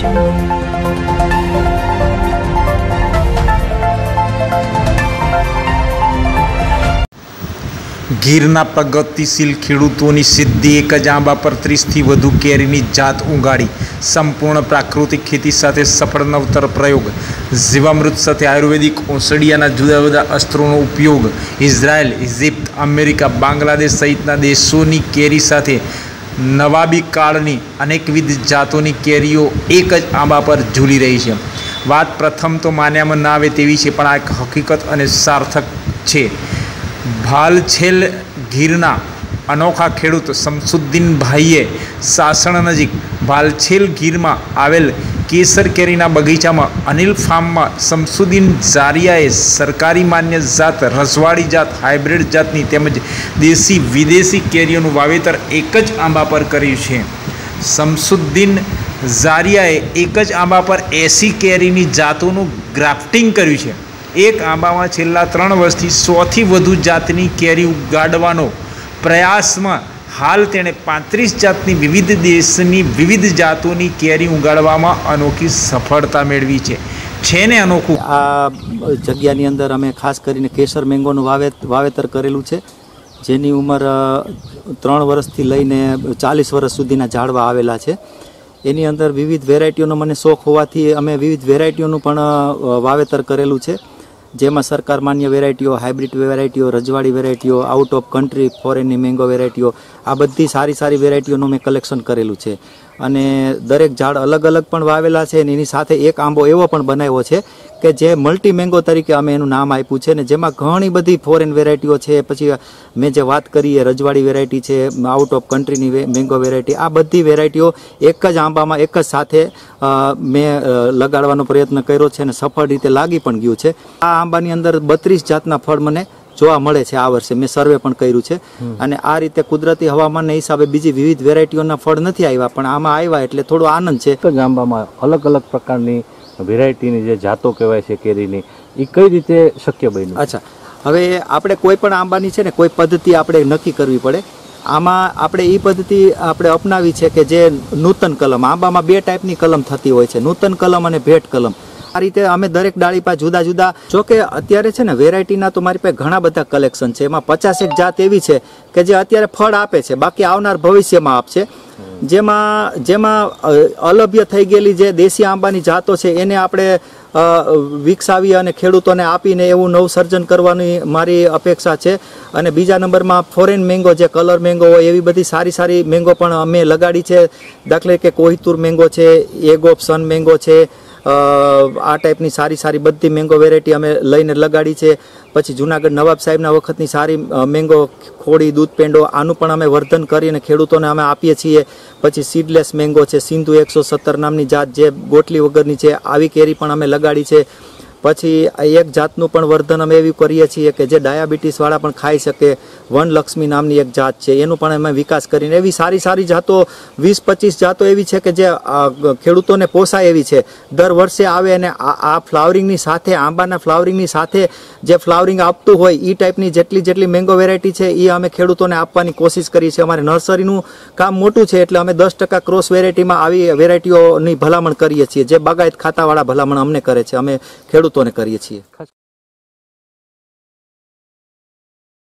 ગીરના પ્રગતિશીલ ખેડૂતોની સિદ્ધિ એક જ આંબા પર ત્રીસથી વધુ કેરીની જાત ઉગાડી. સંપૂર્ણ પ્રાકૃતિક ખેતી સાથે સફળ નવતર પ્રયોગ. જીવામૃત સાથે આયુર્વેદિક ઓસડિયાના જુદા જુદા અસ્ત્રોનો ઉપયોગ. ઇઝરાયલ, ઇજિપ્ત, અમેરિકા, બાંગ્લાદેશ સહિતના દેશોની કેરી સાથે નવાબી કાળની અનેકવિધ જાતોની કેરીઓ એક જ આંબા પર ઝૂલી રહી છે. વાત પ્રથમ તો માન્યામાં ના આવે તેવી છે, પણ આ એક હકીકત અને સાર્થક છે. ભાલછેલ ગીરના અનોખા ખેડૂત શમસુદ્દીનભાઈએ સાસણ નજીક ભાલછેલ ગીરમાં આવેલ કેસર કેરીના બગીચામાં અનિલ ફાર્મમાં શમસુદ્દીન ઝારિયાએ સરકારી માન્ય જાત રસવાડી જાત, હાઇબ્રિડ જાતની તેમજ દેશી, વિદેશી કેરીઓનું વાવેતર એક જ આંબા પર કર્યું છે. શમસુદ્દીન ઝારિયાએ એક જ આંબા પર એસી કેરીની જાતોનું ગ્રાફ્ટિંગ કર્યું છે. એક આંબામાં છેલ્લા ત્રણ વર્ષથી સોથી વધુ જાતની કેરી ઉગાડવાનો પ્રયાસમાં હાલ તેણે પાંત્રીસ જાતની વિવિધ દેશની વિવિધ જાતોની કેરી ઉગાડવામાં અનોખી સફળતા મેળવી છે. છે ને અનોખું આ જગ્યાની અંદર અમે ખાસ કરીને કેસર મેંગોનું વાવેત, વાવેતર કરેલું છે, જેની ઉંમર ત્રણ વર્ષથી લઈને ચાલીસ વર્ષ સુધીના ઝાડવા આવેલા છે. એની અંદર વિવિધ વેરાયટીઓનો મને શોખ હોવાથી અમે વિવિધ વેરાયટીઓનું પણ વાવેતર કરેલું છે. જેમાં સરકાર માન્ય વેરાયટીઓ હાઇબ્રિડ વેરાયટીઓ, રજવાડી વેરાયટીઓ આઉટ ઓફ કન્ટ્રી ફોરેનની મેંગો વેરાયટીઓ, આ બધી સારી સારી વેરાયટીઓનું મેં કલેક્શન કરેલું છે. અને દરેક ઝાડ અલગ અલગ પણ વાવેલા છે અને એની સાથે એક આંબો એવો પણ બનાવ્યો છે કે જે મલ્ટી મેંગો તરીકે અમે એનું નામ આપ્યું છે ને જેમાં ઘણી બધી ફોરેન વેરાયટીઓ છે. પછી મેં જે વાત કરી એ રજવાડી વેરાયટી છે આઉટ ઓફ કન્ટ્રીની મેંગો વેરાયટી આ બધી વેરાયટીઓ એક જ આંબામાં એક જ સાથે મેં લગાડવાનો પ્રયત્ન કર્યો છે અને સફળ રીતે લાગી પણ ગયું છે. આ આંબાની અંદર બત્રીસ જાતના ફળ મને જોવા મળે છે આ વર્ષે. મેં સર્વે પણ કર્યું છે. અને આ રીતે કુદરતી હવામાનના હિસાબે બીજી વિવિધ વેરાયટીઓના ફળ નથી આવ્યા પણ આમાં આવ્યા એટલે થોડો આનંદ છે. આંબામાં અલગ અલગ પ્રકારની વેરાયટીની જે જાતો કહેવાય છે કેરીની એ કઈ રીતે શક્ય બન્યું? અચ્છા. હવે આપણે કોઈ પણ આંબાની છે ને કોઈ પદ્ધતિ આપણે નક્કી કરવી પડે. આમાં આપણે એ પદ્ધતિ આપણે અપનાવી છે કે જે નૂતન કલમ આંબામાં બે ટાઈપની કલમ થતી હોય છે. નૂતન કલમ અને ભેટ કલમ. આ રીતે અમે દરેક ડાળી પાસે જુદા જુદા, જો કે અત્યારે છે ને વેરાયટીના તો મારી પાસે ઘણા બધા કલેક્શન છે. એમાં પચાસેક જાત એવી છે કે જે અત્યારે ફળ આપે છે. બાકી આવનાર ભવિષ્યમાં આપશે. જેમાં જેમાં અલભ્ય થઈ ગયેલી જે દેશી આંબાની જાતો છે, એને આપણે વિકસાવી અને ખેડૂતોને આપીને એવું નવસર્જન કરવાની મારી અપેક્ષા છે. અને બીજા નંબરમાં ફોરેન મેંગો જે કલર મેંગો હોય, એવી બધી સારી સારી મેંગો પણ અમે લગાડી છે. દાખલે કે કોહિતુર મેંગો છે એગ ઓફ સન મેંગો છે આ ટાઈપની સારી સારી બધી મેંગો વેરાયટી અમે લઈને લગાડી છે. પછી જુનાગઢ નવાબ સાહેબના વખતની સારી મેંગો ખોડી, દૂધ પેંડો, આનું પણ અમે વર્ધન કરીને ખેડૂતોને અમે આપીએ છીએ. પછી સીડલેસ મેંગો છે, સિંધુ એકસો સત્તર નામની જાત જે ગોટલી વગરની છે, આવી કેરી પણ અમે લગાડી છે. પછી એક જાતનું પણ વર્ધન અમે એવું કરીએ છીએ કે જે ડાયાબિટીસવાળા પણ ખાઈ શકે વનલક્ષ્મી નામની એક જાત છે, એનું પણ અમે વિકાસ કરીને એવી સારી સારી જાતો, વીસ પચીસ જાતો એવી છે કે જે ખેડૂતોને પોસાય એવી છે. દર વર્ષે આવે અને આ ફ્લાવરિંગની સાથે, આંબાના ફ્લાવરિંગની સાથે જે ફ્લાવરિંગ આપતું હોય એ ટાઈપની જેટલી જેટલી મેંગો વેરાયટી છે એ અમે ખેડૂતોને આપવાની કોશિશ કરી છે અમારે નર્સરીનું કામ મોટું છે, એટલે અમે દસ ટકા ક્રોસ વેરાયટીમાં આવી વેરાયટીઓની ભલામણ કરીએ છીએ. જે બાગાયત ખાતાવાળા ભલામણ અમને કરે છે. અમે ખેડૂતોને કરીએ છીએ.